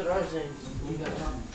nitrogênio.